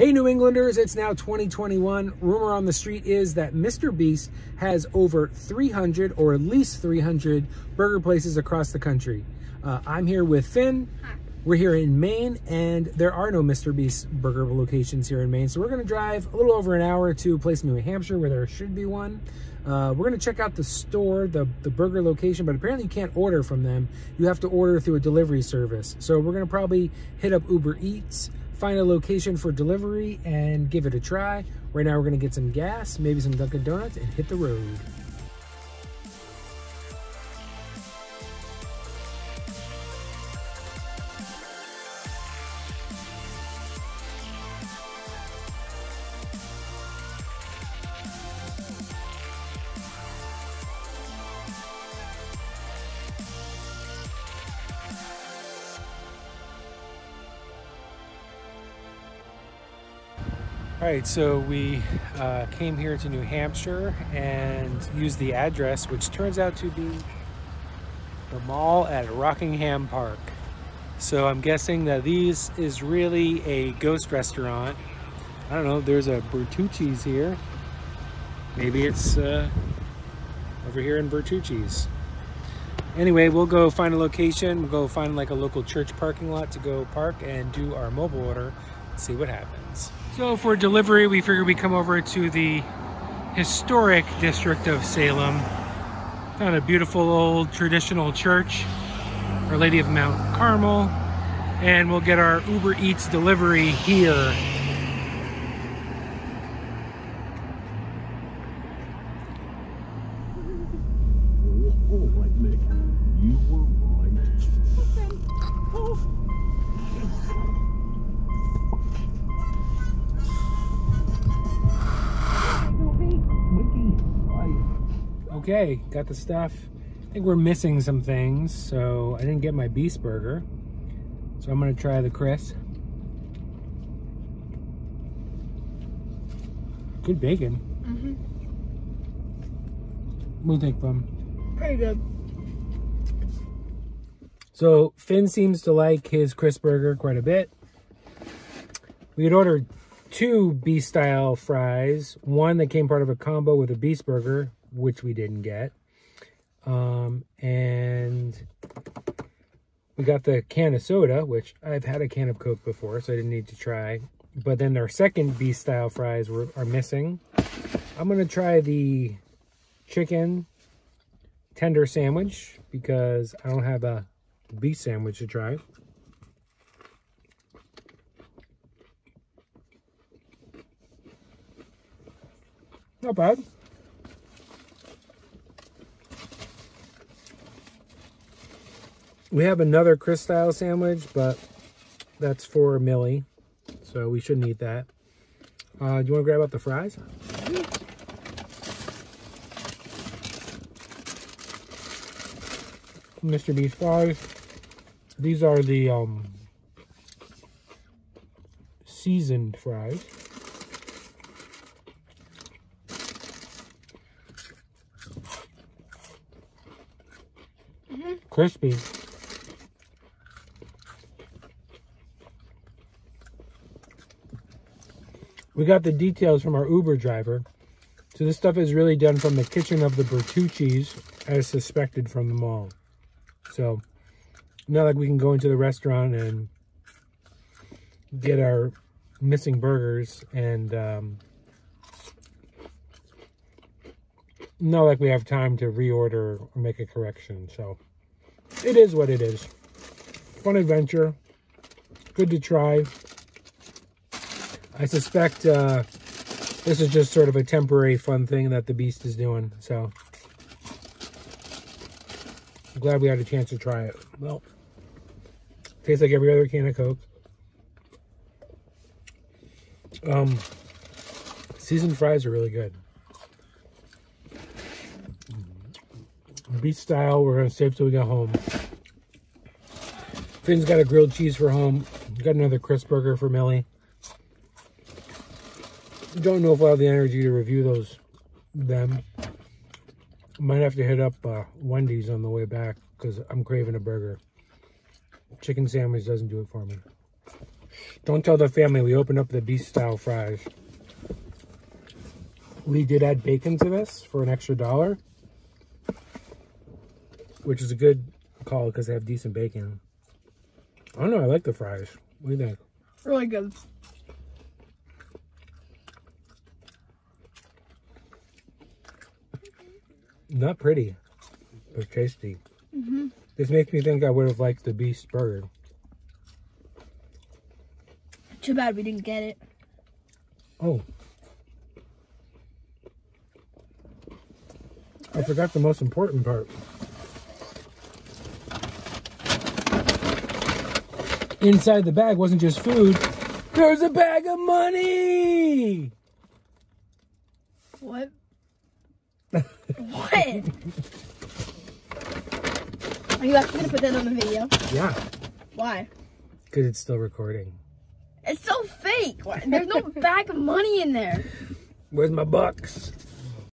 Hey, New Englanders, it's now 2021. Rumor on the street is that Mr. Beast has over 300 or at least 300 burger places across the country. Uh, I'm here with Finn. Hi. We're here in Maine and there are no Mr. Beast burger locations here in Maine. So we're gonna drive a little over an hour to a place in New Hampshire where there should be one. Uh, we're gonna check out the store, the, the burger location, but apparently you can't order from them. You have to order through a delivery service. So we're gonna probably hit up Uber Eats, find a location for delivery and give it a try. Right now we're gonna get some gas, maybe some Dunkin' Donuts and hit the road. All right, so we uh, came here to New Hampshire and used the address, which turns out to be the mall at Rockingham Park. So I'm guessing that these is really a ghost restaurant. I don't know, there's a Bertucci's here. Maybe it's uh, over here in Bertucci's. Anyway, we'll go find a location. We'll go find like a local church parking lot to go park and do our mobile order, see what happens. So for delivery, we figured we'd come over to the historic district of Salem. Found a beautiful old traditional church, Our Lady of Mount Carmel, and we'll get our Uber Eats delivery here Okay, got the stuff. I think we're missing some things, so I didn't get my beast burger. So I'm gonna try the Chris. Good bacon. Mm -hmm. What do you think, Bum? Pretty good. So Finn seems to like his Chris burger quite a bit. We had ordered two beast style fries, one that came part of a combo with a beast burger, which we didn't get. Um, and we got the can of soda, which I've had a can of Coke before, so I didn't need to try. But then our second beast style fries were, are missing. I'm going to try the chicken tender sandwich because I don't have a beef sandwich to try. Not bad. We have another Chris style sandwich, but that's for Millie. So we shouldn't eat that. Uh, do you want to grab up the fries? Mr. Beast fries. These are the um, seasoned fries. Mm -hmm. Crispy. We got the details from our Uber driver. So this stuff is really done from the kitchen of the Bertucci's as suspected from the mall. So not like we can go into the restaurant and get our missing burgers and um, not like we have time to reorder or make a correction. So it is what it is. Fun adventure. Good to try. I suspect uh, this is just sort of a temporary fun thing that the Beast is doing. So I'm glad we had a chance to try it. Well, tastes like every other can of Coke. Um, seasoned fries are really good. Beast style, we're gonna save till we get home. Finn's got a grilled cheese for home. Got another Chris burger for Millie don't know if I'll have the energy to review those them. Might have to hit up uh, Wendy's on the way back because I'm craving a burger. Chicken sandwich doesn't do it for me. Don't tell the family we opened up the beast style fries. We did add bacon to this for an extra dollar, which is a good call because they have decent bacon. I don't know. I like the fries. What do you think? Really good. Not pretty, but tasty. Mm-hmm. This makes me think I would have liked the beast burger. Too bad we didn't get it. Oh. I forgot the most important part. Inside the bag wasn't just food. There's a bag of money! What? What? Are you actually gonna put that on the video? Yeah, Why? because it's still recording. It's so fake. There's no bag of money in there. Where's my bucks?